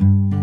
you